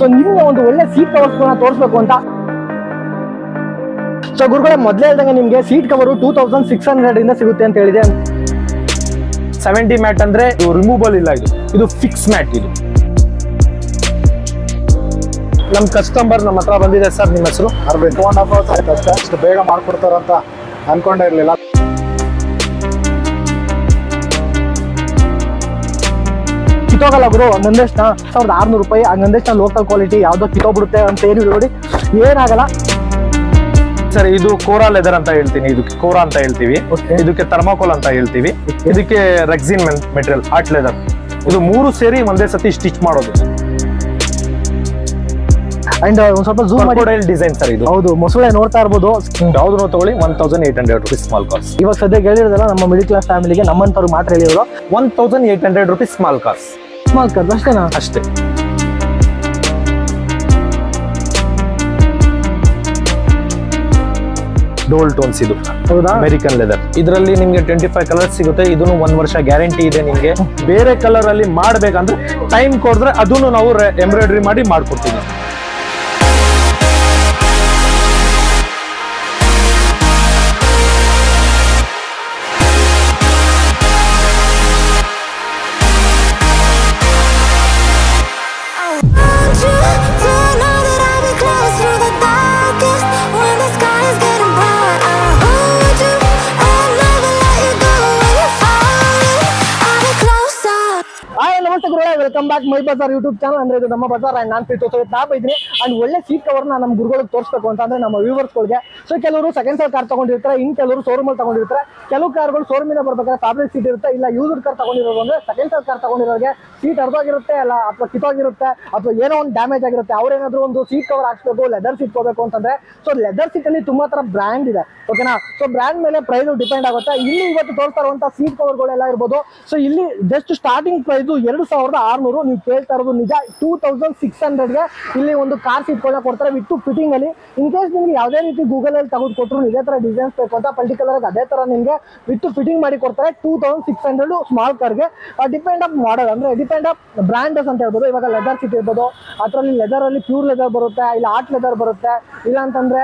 So ನಿಮ್ಗೆ ಒಂದು ಒಳ್ಳೆ ಸೀಟ್ ಕವರ್ಸ್ಗಳನ್ನ ತೋರಿಸ್ಬೇಕು ಅಂತ. ಸೊ ಗುರುಗಳ ಮೊದಲೇ ಹೇಳ್ದಂಗೆ ನಿಮಗೆ seat cover two thousand six hundred ಇಂದ ಸಿಗುತ್ತೆ ಅಂತ ಹೇಳಿದೆ. ಸೆವೆಂಟಿ ಮ್ಯಾಟ್ ಅಂದ್ರೆ ಇದು ರಿಮೂವಲ್ ಇಲ್ಲ ಇದು. ಇದು ಫಿಕ್ಸ್ ಮ್ಯಾಟ್ ಇದು. ನಮ್ ಕಸ್ಟಮರ್ ನಮ್ಮ ಹತ್ರ ಬಂದಿದೆ ಸರ್ ನಿಮ್ಮ ಹೆಸರು? ಅರ್ಬೇಕು ಬೇಗ ಮಾಡ್ಕೊಡ್ತಾರಂತ ಅನ್ಕೊಂಡೇ ಇರಲಿಲ್ಲ. ಕಿತ್ತೋಗಲ್ಲ ಗುರು. ನಂದೇಶ್ನ ಸಾವಿರದ ಆರ್ನೂರು ರೂಪಾಯಿ ಆ ನಂದೇಶ್ನ ಲೋಕಲ್ ಕ್ವಾಲಿಟಿ ಯಾವ್ದೋ ಕಿತ್ತೋಗ್ಬಿಡುತ್ತೆ ಅಂತ ಏನು ನೋಡಿ. ಏನಾಗಲ್ಲ. ಸರ್ ಇದು ಕೋರಾ ಲೆದರ್ ಅಂತ ಹೇಳ್ತೀನಿ. ಇದಕ್ಕೆ ಕೋರಾ ಅಂತ ಹೇಳ್ತೀವಿ. ಇದಕ್ಕೆ ಥರ್ಮಾಕೋಲ್ ಅಂತ ಹೇಳ್ತೀವಿ. ಇದಕ್ಕೆ ರೆಕ್ಸಿನ್ ಮೆಟೀರಿಯಲ್ ಆರ್ಟ್ ಲೆದರ್ ಇದು ಮೂರು ಸೇರಿ ಒಂದೇ ಸತಿ ಸ್ಟಿಚ್ ಮಾಡೋದು. ಅಂಡ್ ಒಂದ್ ಸ್ವಲ್ಪ ಜೂಮ್ ಮಾಡಿ. ಡಿಸೈನ್ ಸರ್ ಇದು. ಹೌದು ಮೊಸಳೆ ನೋಡ್ತಾ ಇರ್ಬೋದು. ಯಾವ್ದು ತಗೊಳ್ಳಿ one thousand eight hundred rupees small cars ಇವಾಗ ಸದ್ಯಕ್ಕೆ ಹೇಳಿರೋದಲ್ಲ ನಮ್ಮ ಮಿಡಿಲ್ ಕ್ಲಾಸ್ ಫ್ಯಾಮಿಲಿಗೆ ನಮ್ಮಂತವ್ರು ಮಾತ್ರ ಹೇಳಿದ್ರು one thousand eight hundred rupees small cars small car ಅಷ್ಟೇನಾ ಅಷ್ಟೇ ಡೋಲ್ ಟೋನ್ಸ್ ಇದು ಹೌದಾ? ಅಮೆರಿಕನ್ ಲೆದರ್ ಇದರಲ್ಲಿ ನಿಮಗೆ ಟ್ವೆಂಟಿ ಫೈವ್ ಕಲರ್ಸ್ ಸಿಗುತ್ತೆ. ಇದನ್ನು ಒಂದ್ ವರ್ಷ ಗ್ಯಾರಂಟಿ ಇದೆ ನಿಮಗೆ. ಬೇರೆ ಕಲರ್ ಅಲ್ಲಿ ಮಾಡ್ಬೇಕಂದ್ರೆ ಟೈಮ್ ಕೊಡಿದ್ರೆ ಅದನ್ನು ನಾವು ಎಂಬ್ರಾಯ್ಡ್ರಿ ಮಾಡಿ ಮಾಡ್ಕೊಡ್ತೀವಿ. Back my bazaar YouTube channel ಅಂದ್ರೆ ಇದು ನಮ್ಮ ಬಜಾರ್ ಅಂಡ್ ನಾನು ಪ್ರೀತಿ ತೋರಿಸಿ ನಾ ಬೈದ್ದೀನಿ ಅಂಡ್ ಒಳ್ಳೆ ಸೀಟ್ ಕವರ್ನ ನಮ್ಮ ಗುರುಗಳಿಗೆ ತೋರಿಸ್ಬೇಕು ಅಂತ ಅಂದ್ರೆ ನಮ್ಮ ವ್ಯೂವರ್ಸ್ಗಳಿಗೆ ಸೊ ಕೆಲವರು ಸೆಕೆಂಡ್ ಸೈಡ್ ಕಾರ್ ತಗೊಂಡಿರ್ತಾರೆ, ಇನ್ ಕೆಲವರು ಶೋರೂಮ್ ಅಲ್ಲಿ ತಗೊಂಡಿರ್ತಾರೆ. ಕೆಲವು ಕಾರ್ಗಳು ಶೋರೂಮ್ ಇಂದ ಬರ್ಬೇಕಾದ್ರೆ ಫ್ಯಾಬ್ರಿಕ್ ಸೀಟ್ ಇರುತ್ತೆ, ಇಲ್ಲ ಯೂಸ್ಡ್ ಕಾರ್ ತಗೊಂಡಿರೋರು ಅಂದ್ರೆ ಸೆಕೆಂಡ್ ಸೈಡ್ ಕಾರ್ ತಗೊಂಡಿರೋರಿಗೆ ಸೀಟ್ ಅರ್ಧೋಗಿರುತ್ತೆ ಅಲ್ಲ, ಅಥವಾ ಕಿತ್ತೋಗಿರುತ್ತೆ, ಅಥವಾ ಏನೋ ಒಂದು ಡ್ಯಾಮೇಜ್ ಆಗಿರುತ್ತೆ, ಅವ್ರೇನಾದ್ರೂ ಒಂದು ಸೀಟ್ ಕವರ್ ಹಾಕ್ಸ್ಬೇಕು ಲೆದರ್ ಸೀಟ್ ಹೋಗ್ಬೇಕು ಅಂತಂದ್ರೆ ಸೊ ಲೆದರ್ ಸೀಟ್ ಅಲ್ಲಿ ತುಂಬಾ ತರ ಬ್ರ್ಯಾಂಡ್ ಇದೆ ಓಕೆನಾ ಸೊ ಬ್ರ್ಯಾಂಡ್ ಮೇಲೆ ಪ್ರೈಸ್ ಡಿಪೆಂಡ್ ಆಗುತ್ತೆ. ಇಲ್ಲಿ ಇವತ್ತು ತೋರಿಸ್ತಾ ಇರುವಂತಹ ಸೀಟ್ ಕವರ್ಗಳೆಲ್ಲ ಇರ್ಬೋದು. ಸೊ ಇಲ್ಲಿ ಜಸ್ಟ್ ಸ್ಟಾರ್ಟಿಂಗ್ ಪ್ರೈಸ್ ಎರಡು ಸಾವಿರದ ಆರ್ನೂರು, ನೀವು ಕೇಳ್ತಾ ಇರೋದು ನಿಜ ಟೂ ತೌಸಂಡ್ ಸಿಕ್ಸ್ ಹಂಡ್ರೆಡ್ಗೆ ಇಲ್ಲಿ ಒಂದು ಕಾರ್ ಸೀಟ್ ಕೊಡ್ತಾರೆ, ವಿತ್ ಫಿಟ್ಟಿಂಗ್ ಅಲ್ಲಿ. ಇನ್ ಕೇಸ್ ನಿಮ್ಗೆ ಯಾವುದೇ ರೀತಿ ಗೂಗಲ್ ಅಲ್ಲಿ ತೆಗೆದು ಕೊಟ್ಟರು ಇದೇ ತರ ಡಿಸೈನ್ಸ್ ಬೇಕು ಅಂತ ಪರ್ಟಿಕ್ಯುಲರ್ ಅದೇ ತರ ನಿಮಗೆ ವಿತ್ ಫಿಟ್ಟಿಂಗ್ ಮಾಡಿ ಕೊಡ್ತಾರೆ. Two thousand six hundred small ಕಾರ್ಗೆ depend of model ಅಂದ್ರೆ ಡಿಪೆಂಡ್ ಆಫ್ ಬ್ರ್ಯಾಂಡಸ್ ಅಂತ ಹೇಳ್ಬೋದು. ಇವಾಗ ಲೆದರ್ ಸಿಟ್ ಇರ್ಬೋದು. ಅದರಲ್ಲಿ ಲೆದರ್ ಅಲ್ಲಿ ಪ್ಯೂರ್ ಲೆದರ್ ಬರುತ್ತೆ, ಇಲ್ಲ ಆರ್ಟ್ ಲೆದರ್ ಬರುತ್ತೆ. ಇಲ್ಲ ಅಂತಂದ್ರೆ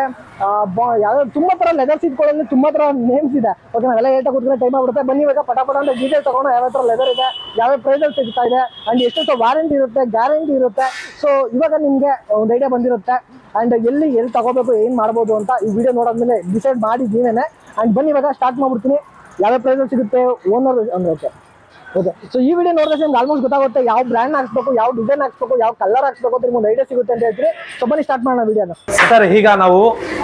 ತುಂಬಾ ತರ ಲೆದರ್ ಸೀಟ್ಗಳಲ್ಲಿ ತುಂಬಾ ತರ ನೇಮ್ಸ್ ಇದೆ. ಓಕೆ ನಾವೆಲ್ಲ ಹೇಳ್ತಾ ಕೂತ್ಕೊಂಡ್ರೆ ಟೈಮ್ ಆಗ್ಬಿಡುತ್ತೆ. ಬನ್ನಿ ಇವಾಗ ಪಟಾಪಟ ಅಂತ ಡೀಟೇಲ್ ತಗೊಂಡು ಯಾವ ತರ ಲೆದರ್ ಇದೆ ಯಾವ ಪ್ರೈಸಲ್ಲಿ ಸಿಗ್ತಾ ಇದೆ ಅಂಡ್ ಎಷ್ಟೆಷ್ಟು ವಾರಂಟಿ ಇರುತ್ತೆ ಗ್ಯಾರಂಟಿ ಇರುತ್ತೆ. ಸೊ ಇವಾಗ ನಿಮ್ಗೆ ಒಂದು ಐಡಿಯಾ ಬಂದಿರುತ್ತೆ. ಅಂಡ್ ಎಲ್ಲಿ ಎಲ್ಲಿ ತಗೋಬೇಕು, ಏನ್ ಮಾಡ್ಬೋದು ಅಂತ ಈ ವಿಡಿಯೋ ನೋಡೋದ್ಮೇಲೆ ಡಿಸೈಡ್ ಮಾಡಿ ನೀವೇನೆ ಅಂಡ್ ಬನ್ನಿ ಇವಾಗ ಸ್ಟಾರ್ಟ್ ಮಾಡ್ಬಿಡ್ತೀನಿ. ಯಾವ ಪ್ರೈಸ್ ಸಿಗುತ್ತೆ ಓನರ್ ಅಂದ್ರೆ ಓಕೆ ಓಕೆ ಸೊ ಈ ವಿಡಿಯೋ ನೋಡಿದ್ರೆ ನಿಮ್ಗೆ ಆಲ್ಮೋಸ್ಟ್ ಗೊತ್ತಾಗುತ್ತೆ ಯಾವ ಬ್ರ್ಯಾಂಡ್ ಹಾಕ್ಸ್ಬೇಕು, ಯಾವ ಡಿಸೈನ್ ಹಾಕ್ಸ್ಬೇಕು, ಯಾವ ಕಲರ್ ಹಾಕ್ಸ್ಬೇಕು ಅಂತ ನಿಮ್ಗೆ ಐಡಿಯಾ ಸಿಗುತ್ತೆ ಅಂತ ಹೇಳ್ತೀರಿ. ಸೊ ಬನ್ನಿ ಸ್ಟಾರ್ಟ್ ಮಾಡೋಣ ವಿಡಿಯೋನ ಸರ್ ಈಗ ನಾವು